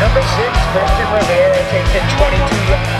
Number six, Preston Rivera takes it 22 yards.